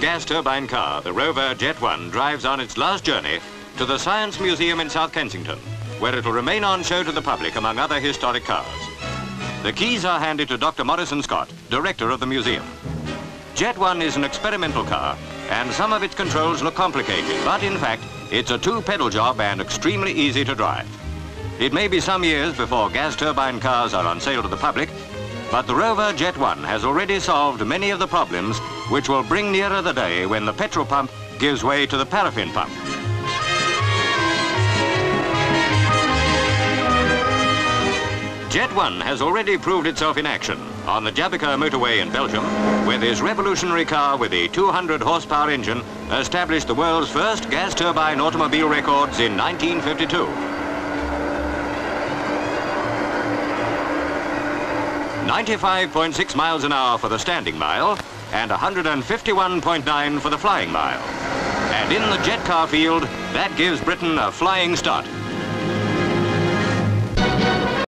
gas turbine car, the Rover Jet 1, drives on its last journey to the Science Museum in South Kensington, where it will remain on show to the public among other historic cars. The keys are handed to Dr. Morrison Scott, director of the museum. Jet 1 is an experimental car, and some of its controls look complicated, but in fact, it's a two-pedal job and extremely easy to drive. It may be some years before gas turbine cars are on sale to the public, but the Rover Jet 1 has already solved many of the problems which will bring nearer the day when the petrol pump gives way to the paraffin pump. Jet 1 has already proved itself in action on the Jabbeke motorway in Belgium, where this revolutionary car with a 200 horsepower engine established the world's first gas turbine automobile records in 1952. 95.6 miles an hour for the standing mile and 151.9 for the flying mile. And in the jet car field, that gives Britain a flying start.